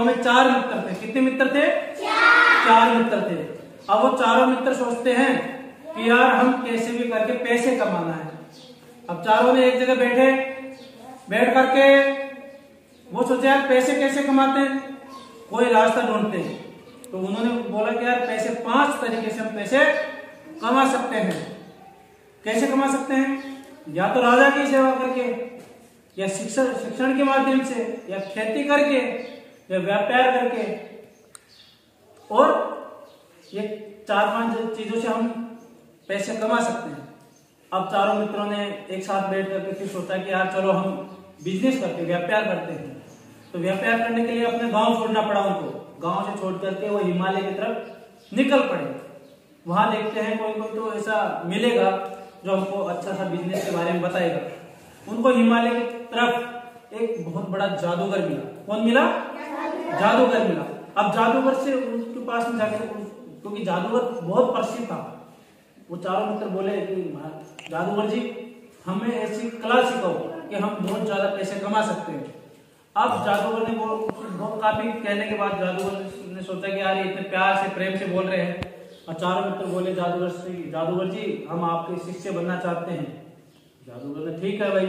हमें चार मित्र थे। कितने मित्र थे? चार मित्र थे। अब वो चारों मित्र सोचते हैं कि यार हम कैसे भी करके पैसे कमाना है। अब चारों ने एक जगह बैठे, बैठ करके वो सोचे, यार, पैसे कैसे कमाते हैं? कोई रास्ता ढूंढते हैं तो उन्होंने बोला कि, यार, पैसे पाँच तरीके से हम पैसे कमा सकते हैं। कैसे कमा सकते हैं? या तो राजा की सेवा करके, या शिक्षण शिक्षण के माध्यम से, या खेती करके व्यापार करके। और ये चार पाँच चीज़ों से हम पैसे कमा सकते हैं। अब चारों मित्रों ने एक साथ बैठ करके फिर सोचा कि यार चलो हम बिज़नेस करते व्यापार करते हैं। तो व्यापार करने के लिए अपने गाँव छोड़ना पड़ा उनको। गाँव से छोड़ करके वो हिमालय की तरफ़ निकल पड़े। वहाँ देखते हैं कोई कोई तो ऐसा मिलेगा जो हमको अच्छा सा बिज़नेस के बारे में बताएगा। उनको हिमालय की तरफ़ एक बहुत बड़ा जादूगर मिला। कौन मिला? जादूगर मिला। अब जादूगर से उनके पास में जाकर क्योंकि जादूगर बहुत प्रसिद्ध था, वो चारों मित्र बोले कि जादूगर जी, हमें ऐसी कला सिखाओ कि हम बहुत ज़्यादा पैसे कमा सकते हैं। अब जादूगर ने वो काफ़ी कहने के बाद जादूगर ने सोचा कि यार इतने प्यार से, प्रेम से बोल रहे हैं। और चारों मित्र बोले, जादूगर से, जादूगर जी, हम आपके शिष्य बनना चाहते हैं। जादूगर ने, ठीक है भाई।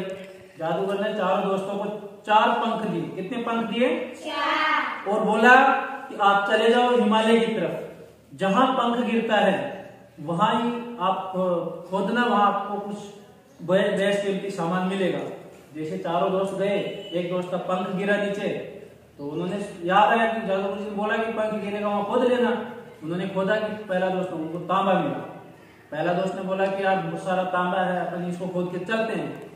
जादूगर ने चारों दोस्तों को चार पंख दिए कितने पंख दिए? और बोला कि आप चले जाओ हिमालय की तरफ़। जहाँ पंख गिरता है वहाँ ही आप खोदना वहाँ आपको कुछ बेस्ट कीमती सामान मिलेगा। जैसे चारों दोस्त गए एक दोस्त का पंख गिरा नीचे। तो उन्होंने याद आया कि जादूगर ने बोला कि पंख गिरेगा वहाँ खोद लेना। उन्होंने खोदा कि पहला दोस्त उनको तांबा मिला। पहला दोस्त ने बोला कि यार बहुत सारा तांबा है अपन इसको खोद के चलते हैं।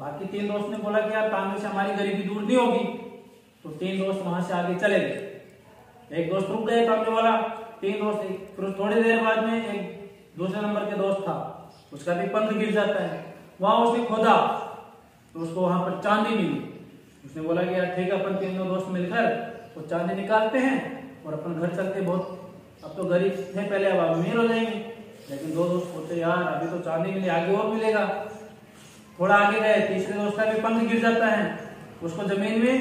बाकी तीन दोस्त ने बोला कि यार तांबे से हमारी गरीबी दूर नहीं होगी। तो तीन दोस्त वहाँ से आगे चले गए। एक दोस्त रुक गए तांबे वाला, तीन दोस्त फिर थोड़ी देर बाद में एक दूसरे नंबर के दोस्त था। उसका भी पंख गिर जाता है। वहाँ उसने खोदा तो उसको वहाँ पर चांदी मिली। उसने बोला कि यार ठीक है, अपन तीनों दोस्त मिलकर वो चांदी निकालते हैं और अपन घर चलते बहुत। अब तो गरीब थे पहले, अब अमीर हो जाएँगे। लेकिन दो दोस्त बोलते, यार अभी तो चांदी मिली आगे और मिलेगा। थोड़ा आगे गए तीसरे दोस्त का भी पंख गिर जाता है। उसको ज़मीन में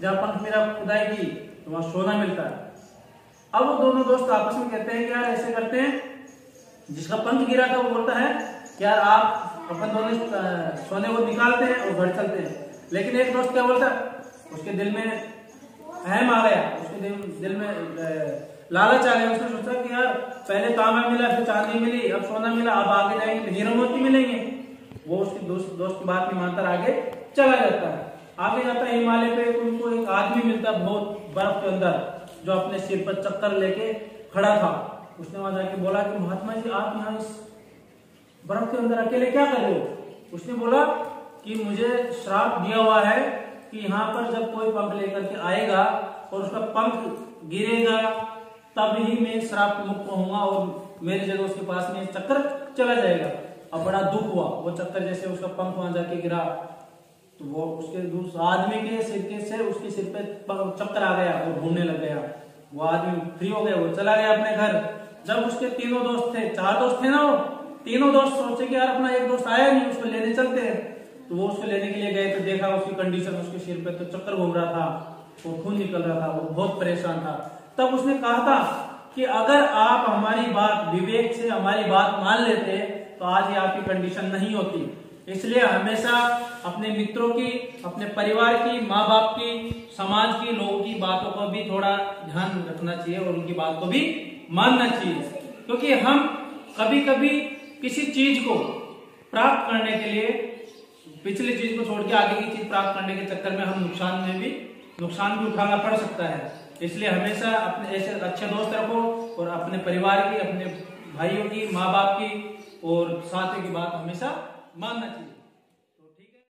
जहाँ पंख मेरा खुदाई की तो वहाँ सोना मिलता है। अब वो दोनों दोस्त आपस में कहते हैं कि यार ऐसे करते हैं। जिसका पंख गिरा था वो बोलता है कि यार आप अपन दोनों सोने को निकालते हैं और घर चलते हैं। लेकिन एक दोस्त क्या बोलता है? उसके दिल में अहम आ गया। उसके दिल, दिल में लालच आ गया। उसने सोचा कि यार पहले तांबा मिला फिर चांदी मिली अब सोना मिला अब आगे जाएँगे हीरो मोती मिलेंगे। वो उसके दोस्त दोस्त की बात नहीं मानकर आगे चला जाता है। आगे जाता है हिमालय पे, उनको एक आदमी मिलता है बहुत बर्फ़ के अंदर, जो अपने सिर पर चक्कर लेके खड़ा था। उसने वहाँ जाके बोला कि महात्मा जी, आप यहाँ इस बर्फ़ के अंदर अकेले क्या कर रहे हो? उसने बोला कि मुझे श्राप दिया हुआ है कि यहाँ पर जब कोई पंख लेकर के आएगा और उसका पंख गिरेगा तब ही मैं श्राप मुक्त होऊँगा और मेरी जगह उसके पास में चक्कर चला जाएगा। अब बड़ा दुख हुआ। वो चक्कर जैसे उसका पंख वहाँ जाके गिरा तो वो उसके आदमी के सिर के से उसके सिर पे चक्कर आ गया और घूमने लग गया। वो आदमी फ्री हो गया, वो चला गया अपने घर। जब उसके तीनों दोस्त थे, चार दोस्त थे ना वो, तीनों दोस्त सोचे कि यार अपना एक दोस्त आया नहीं, उसको लेने चलते हैं। तो वो उसको लेने के लिए गए तो देखा उसकी कंडीशन उसके सिर पे तो चक्कर घूम रहा था, वो खून निकल रहा था, वो बहुत परेशान था। तब उसने कहा था कि अगर आप हमारी बात, विवेक से हमारी बात मान लेते तो आज ये आपकी कंडीशन नहीं होती। इसलिए हमेशा अपने मित्रों की, अपने परिवार की माँ बाप की, समाज की, लोगों की बातों को भी थोड़ा ध्यान रखना चाहिए और उनकी बात को भी मानना चाहिए। क्योंकि हम कभी कभी किसी चीज़ को प्राप्त करने के लिए, पिछली चीज़ को छोड़ के आगे की चीज़ प्राप्त करने के चक्कर में हम नुकसान में भी, नुकसान भी उठाना पड़ सकता है। इसलिए हमेशा अपने ऐसे अच्छे दोस्त रखो और अपने परिवार की, अपने भाइयों की माँ बाप की और साथ की बात हमेशा मानना चाहिए।